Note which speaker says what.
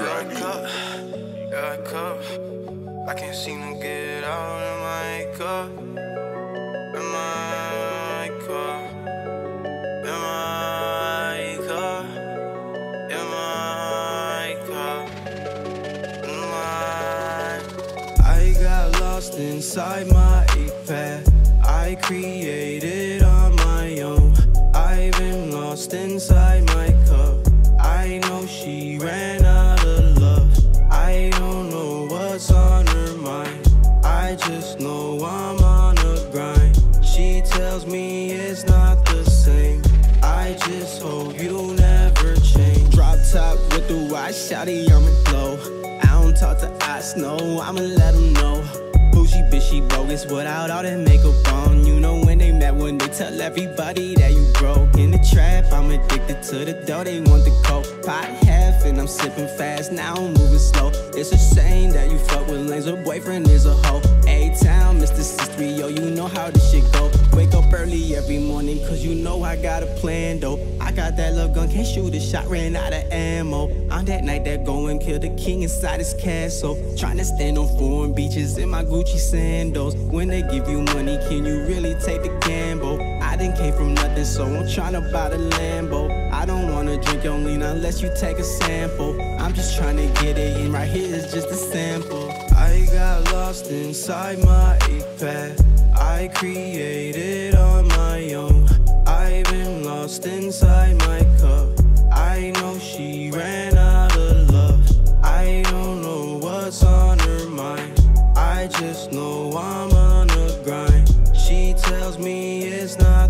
Speaker 1: Got cup, got cup. I can't seem to get out of my cup. In my cup. In my cup. In my cup. In my. I got lost inside my iPad. I created on my own. I've been lost inside my just know I'm on a grind. She tells me it's not the same. I just hope you never change.
Speaker 2: Drop top with the white shawty on my glow. I don't talk to eyes, no, I'ma let them know. Bougie bitch, she bogus without all that makeup on. You know when they met, when they tell everybody that you broke. In the trap, I'm addicted to the dough, they want the coke. Pot half and I'm sipping fast, now I'm moving slow. It's a shame that you fuck with lanes, her boyfriend is a hoe. A-Town, Mr. 63, yo, you know how this shit go. Wake up early every morning, cause you know I got a plan, though. I got that love gun, can't shoot a shot, ran out of ammo. On that night that go and kill the king inside his castle. Tryna stand on foreign beaches in my Gucci sandals. When they give you money, can you really take the gamble? I didn't came from nothing, so I'm tryna buy the Lambo. I don't wanna drink your lean unless you take a sample. I'm just tryna get it in, right here is just a
Speaker 1: inside my iPad. I created on my own. I've been lost inside my cup. I know she ran out of love. I don't know what's on her mind. I just know I'm on a grind. She tells me it's not